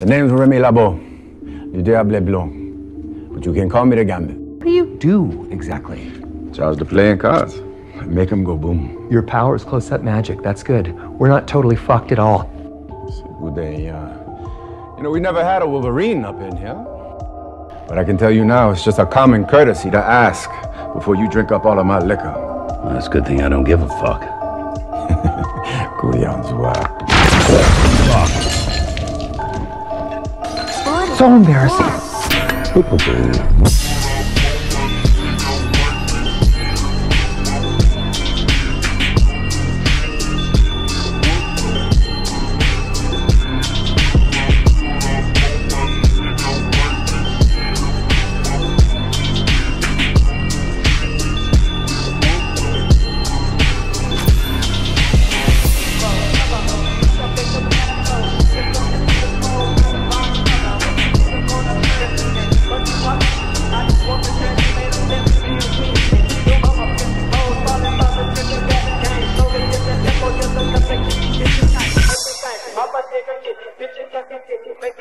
The name's Remy LeBeau, du Diable Blanc. But you can call me the Gambit. What do you do exactly? Charge the playing cards. Make them go boom. Your power is close up magic. That's good. We're not totally fucked at all. Good day, uh, you know, we never had a Wolverine up in here. But I can tell you now, it's just a common courtesy to ask before you drink up all of my liquor. Well, that's a good thing I don't give a fuck. Couillons, wow. So embarrassing. get it quick.